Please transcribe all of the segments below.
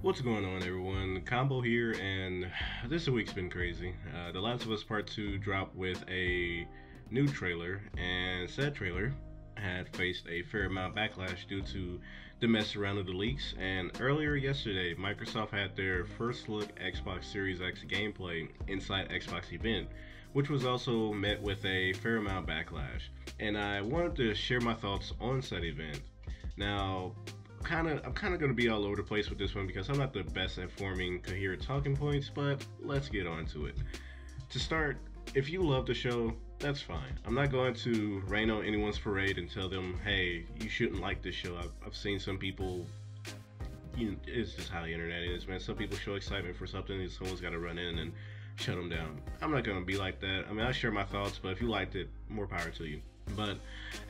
What's going on, everyone? Combo here, and this week's been crazy. Uh, the Last of Us Part 2 dropped with a new trailer, and said trailer had faced a fair amount of backlash due to the mess around the leaks. And earlier yesterday, Microsoft had their first look Xbox Series X gameplay inside Xbox event, which was also met with a fair amount of backlash. And I wanted to share my thoughts on said event. Now, kind of I'm kind of going to be all over the place with this one because I'm not the best at forming coherent talking points, but let's get on to it. To start, if you love the show, that's fine. I'm not going to rain on anyone's parade and tell them, hey, you shouldn't like this show. I've, I've seen some people, you know, it's just how the internet is, man. Some people show excitement for something and someone's got to run in and shut them down. I'm not going to be like that. I mean, I share my thoughts, but if you liked it, more power to you. But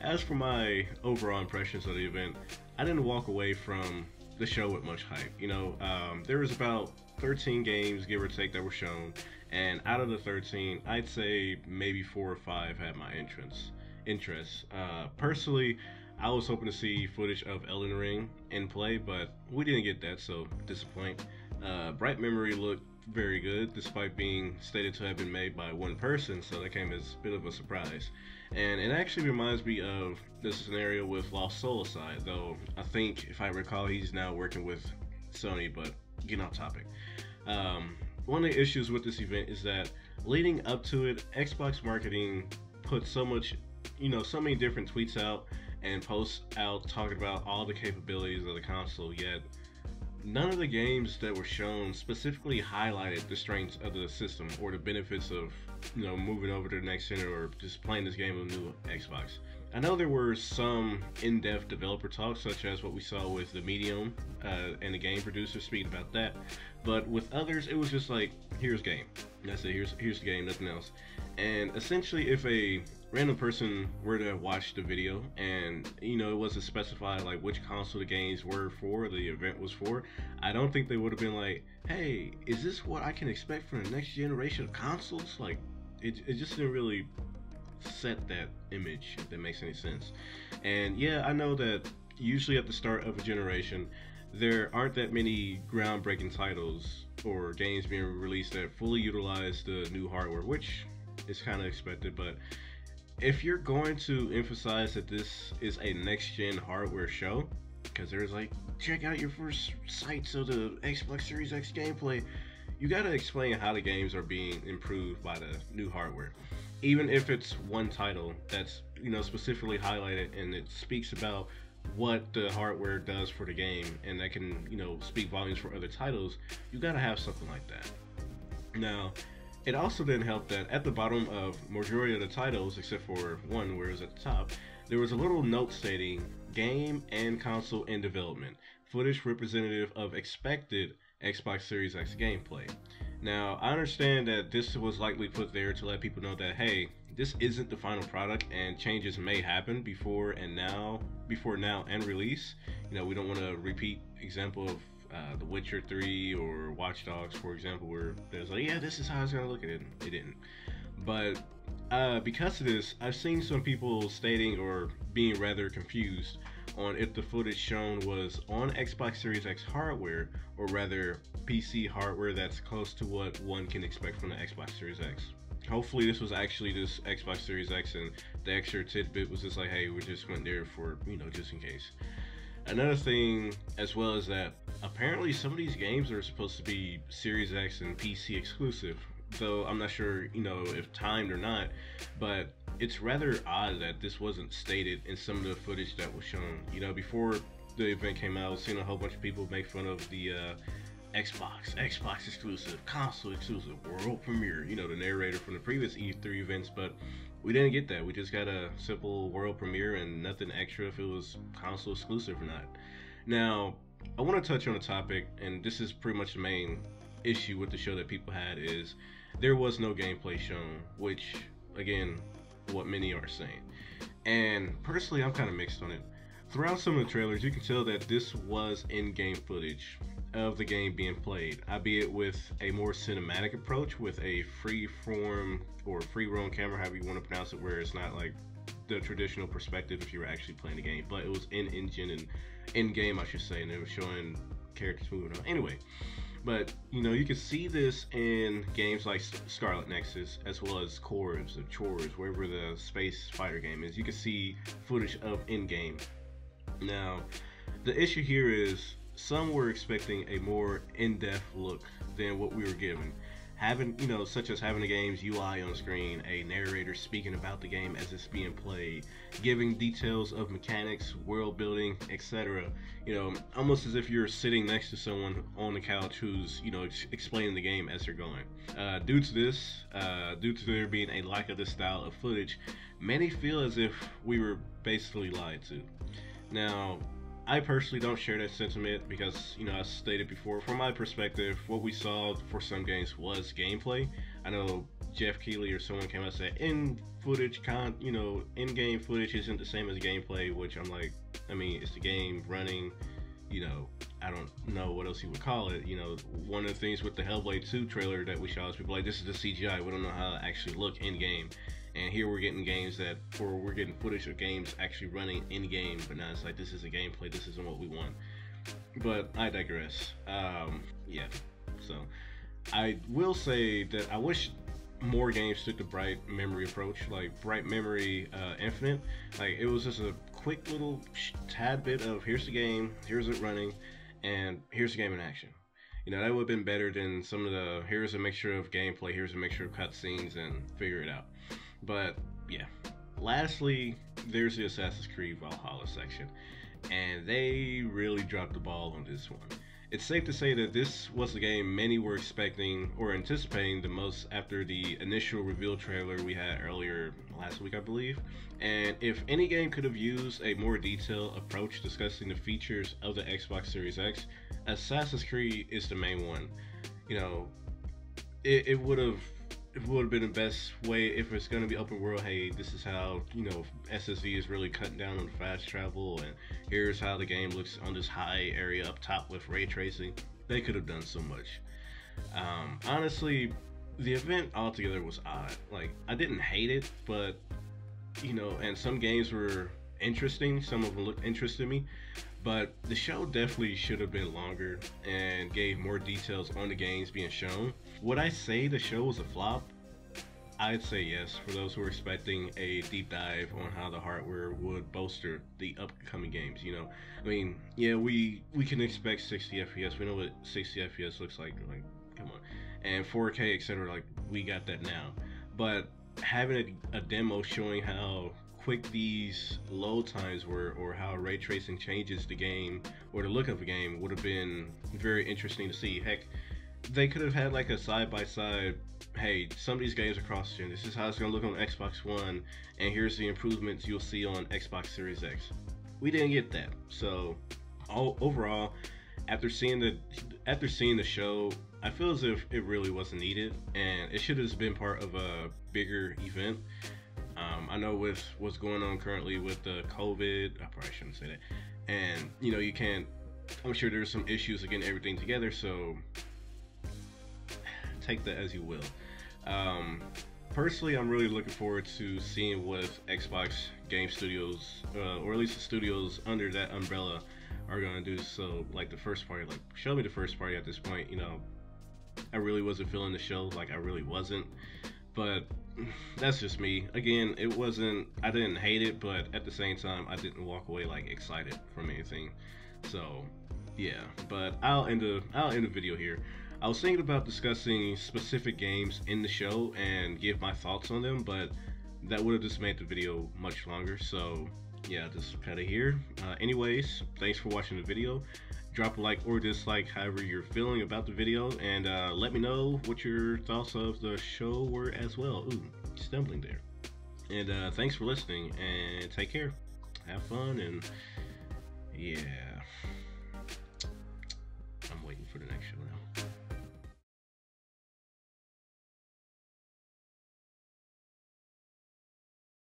as for my overall impressions of the event, I didn't walk away from the show with much hype. You know, um, there was about 13 games, give or take, that were shown, and out of the 13, I'd say maybe four or five had my entrance interest. Uh, personally, I was hoping to see footage of Elden Ring in play, but we didn't get that, so disappoint. Uh, Bright Memory looked very good, despite being stated to have been made by one person, so that came as a bit of a surprise. And it actually reminds me of this scenario with Lost Soul Aside, though I think, if I recall, he's now working with Sony, but getting off topic. Um, one of the issues with this event is that leading up to it, Xbox marketing put so much, you know, so many different tweets out and posts out talking about all the capabilities of the console, yet none of the games that were shown specifically highlighted the strengths of the system or the benefits of you know moving over to the next gen or just playing this game on new Xbox. I know there were some in-depth developer talks, such as what we saw with the Medium uh, and the game producer speaking about that. But with others, it was just like, here's game. That's it. Here's here's the game. Nothing else. And essentially, if a random person were to watch the video and you know it wasn't specified like which console the games were for the event was for i don't think they would have been like hey is this what i can expect from the next generation of consoles like it, it just didn't really set that image if that makes any sense and yeah i know that usually at the start of a generation there aren't that many groundbreaking titles or games being released that fully utilize the new hardware which is kind of expected but if you're going to emphasize that this is a next gen hardware show, because there's like, check out your first sights of the Xbox Series X gameplay, you gotta explain how the games are being improved by the new hardware. Even if it's one title that's, you know, specifically highlighted and it speaks about what the hardware does for the game and that can, you know, speak volumes for other titles, you gotta have something like that. Now, it also didn't help that at the bottom of majority of the titles, except for one where it was at the top, there was a little note stating game and console in development, footage representative of expected Xbox Series X gameplay. Now, I understand that this was likely put there to let people know that hey, this isn't the final product and changes may happen before and now, before now and release. You know, we don't want to repeat example of uh, The Witcher 3 or Watch Dogs, for example, where there's like, yeah, this is how it's gonna look at it. It didn't. But uh, because of this, I've seen some people stating or being rather confused on if the footage shown was on Xbox Series X hardware or rather PC hardware that's close to what one can expect from the Xbox Series X. Hopefully, this was actually this Xbox Series X, and the extra tidbit was just like, hey, we just went there for, you know, just in case. Another thing, as well, is that apparently some of these games are supposed to be Series X and PC exclusive. Though I'm not sure, you know, if timed or not, but it's rather odd that this wasn't stated in some of the footage that was shown. You know, before the event came out, I was seeing a whole bunch of people make fun of the uh, Xbox, Xbox exclusive, console exclusive, world premiere. You know, the narrator from the previous E3 events, but we didn't get that. We just got a simple world premiere and nothing extra if it was console exclusive or not. Now, I want to touch on a topic, and this is pretty much the main issue with the show that people had is there was no gameplay shown, which again, what many are saying. And personally, I'm kind of mixed on it. Throughout some of the trailers, you can tell that this was in-game footage of the game being played, albeit with a more cinematic approach with a free form or free roam camera, however you want to pronounce it, where it's not like the traditional perspective if you were actually playing the game, but it was in engine and in game, I should say, and it was showing characters moving on. Anyway, but you know, you can see this in games like Scarlet Nexus, as well as Cores or Chores, wherever the space fighter game is. You can see footage of in-game. Now, the issue here is some were expecting a more in-depth look than what we were given having you know such as having the game's ui on screen a narrator speaking about the game as it's being played giving details of mechanics world building etc you know almost as if you're sitting next to someone on the couch who's you know ex- explaining the game as they're going. Uh, due to this uh, due to there being a lack of this style of footage many feel as if we were basically lied to. Now I personally don't share that sentiment because, you know, as stated before, from my perspective, what we saw for some games was gameplay. I know Geoff Keighley or someone came out and said in footage, con, you know, in-game footage isn't the same as gameplay, which I'm like, I mean, it's the game running, you know, I don't know what else you would call it. You know, one of the things with the Hellblade 2 trailer that we saw is people like, this is the CGI. We don't know how it actually look in game. And here we're getting games that, or we're getting footage of games actually running in game, but now it's like this is a gameplay. This isn't what we want. But I digress. Um, yeah. So I will say that I wish more games took the bright memory approach, like bright memory uh, infinite. Like it was just a quick little tad bit of here's the game, here's it running, and here's the game in action. You know that would have been better than some of the here's a mixture of gameplay, here's a mixture of cutscenes, and figure it out. But yeah. Lastly, there's the Assassin's Creed Valhalla section, and they really dropped the ball on this one. It's safe to say that this was the game many were expecting or anticipating the most after the initial reveal trailer we had earlier last week, I believe. And if any game could have used a more detailed approach discussing the features of the Xbox Series X, Assassin's Creed is the main one. You know, it, it would have it would have been the best way if it's going to be open world. Hey, this is how you know SSV is really cutting down on fast travel, and here's how the game looks on this high area up top with ray tracing. They could have done so much. Um, honestly, the event altogether was odd. Like I didn't hate it, but you know, and some games were interesting. Some of them looked interesting to me, but the show definitely should have been longer and gave more details on the games being shown. Would I say the show was a flop? I'd say yes for those who are expecting a deep dive on how the hardware would bolster the upcoming games. You know, I mean, yeah, we we can expect 60 FPS. We know what 60 FPS looks like. Like, come on, and 4K, etc. Like, we got that now. But having a, a demo showing how quick these load times were or how ray tracing changes the game or the look of the game would have been very interesting to see. Heck, they could have had like a side by side. Hey, some of these games are cross gen. This is how it's gonna look on Xbox One, and here's the improvements you'll see on Xbox Series X. We didn't get that. So, all, overall, after seeing the after seeing the show, I feel as if it really wasn't needed, and it should have been part of a bigger event. Um, I know with what's going on currently with the COVID, I probably shouldn't say that. And you know, you can't. I'm sure there's some issues of getting everything together. So take that as you will. Um, personally, I'm really looking forward to seeing what Xbox Game Studios, uh, or at least the studios under that umbrella, are gonna do. So, like the first party, like show me the first party at this point. You know, I really wasn't feeling the show, like I really wasn't. But that's just me. Again, it wasn't. I didn't hate it, but at the same time, I didn't walk away like excited from anything. So, yeah. But I'll end the I'll end the video here. I was thinking about discussing specific games in the show and give my thoughts on them, but that would have just made the video much longer. So yeah, just cut it here. Uh, anyways, thanks for watching the video drop a like or dislike however you're feeling about the video and uh, let me know what your thoughts of the show were as well. Ooh stumbling there. And uh, thanks for listening and take care. Have fun and yeah. I'm waiting for the next